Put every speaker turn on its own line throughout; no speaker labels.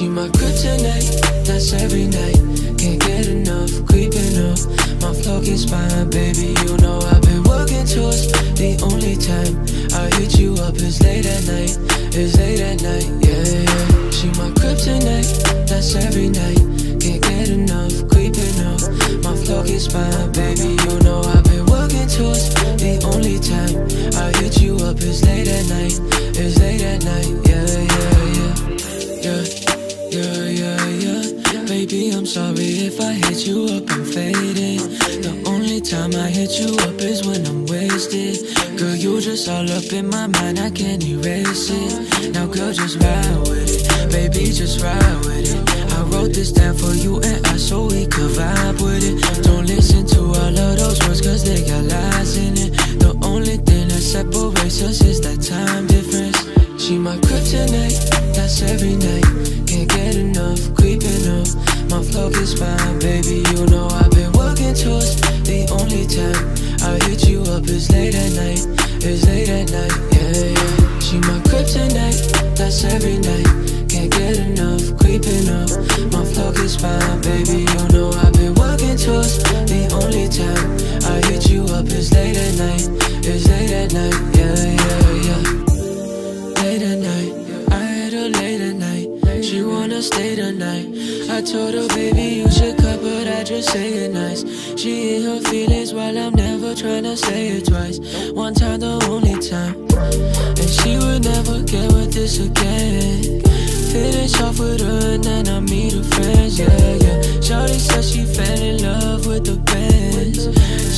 She my kryptonite, that's every night. Can't get enough, creeping up. My flow gets by, baby. You know I've been working towards the only time I hit you up is late at night, is late at night. Yeah. Kryptonite, that's every night. Can't get enough, creeping up. My flow gets fine, baby. You know I've been working towards the only time I hit you up is late at night. It's late at night, yeah, yeah, yeah. Yeah. Yeah, yeah, yeah. Baby, I'm sorry if I hit you up, I'm fading. The only time I hit you up is when I'm wasted. Girl, you just all up in my mind, I can't erase it. Now, girl, just ride with it. Baby, just ride with it. I wrote this down for you and I so we could vibe with it. Don't listen to all of those words, cause they got lies in it. The only thing that separates us is that time difference. She my kryptonite, that's every night. Can't get enough, creeping up. My flow is fine, baby. You know I've been working towards the only time I hit you up is late at night. It's late at night, yeah, yeah. She my kryptonite, that's every night. Can't get enough, creeping up. My flow is fine, baby. You know I've been working towards the only time I hit you up is late at night. It's late at night, yeah, yeah, yeah late at night. I had her late at night. She wanna stay the night. I told her, baby, you should cut, but I just say it nice. She in her feelings while I'm never trying to say it twice. One time, the only time. And she would never get with this again. Off with her and then I meet her friends, yeah, yeah. Shawty said she fell in love with the bands.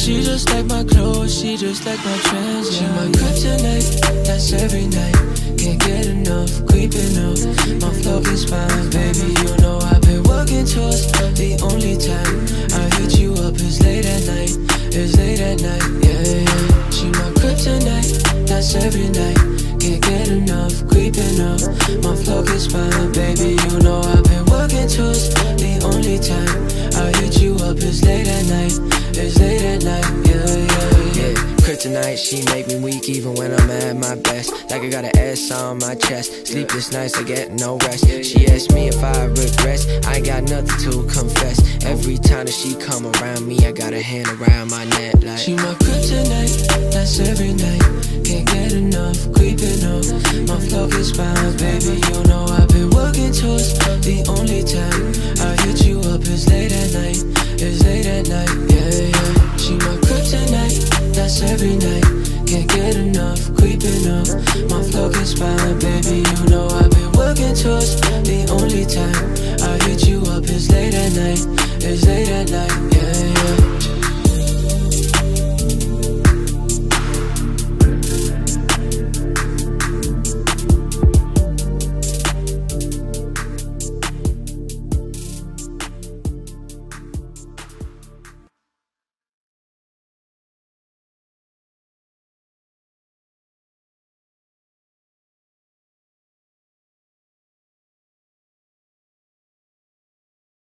She just like my clothes, she just like my trends, yeah. She my kryptonite, that's every night. Can't get enough, creeping up. My flow is fine, baby. You know I've been working towards the only time I hit you up is late at night. It's late at night, yeah, yeah. She my kryptonite, that's every night. Can't get enough, creeping up. My flow is fine, baby. You know I've been working towards the only time I hit you up is late at night. It's late at night, yeah, yeah, yeah.
Kryptonite, she make me weak even when I'm at my best. Like I got an S on my chest. Sleepless nights, I get no rest. She asked me if I regress I got nothing to confess. Every time that she come around me, I got a hand around my neck. Like
She my kryptonite, that's every night. Can't get enough, My flow is fine, baby. You know I've been working towards the only time I hit you up is late at night. It's late at night,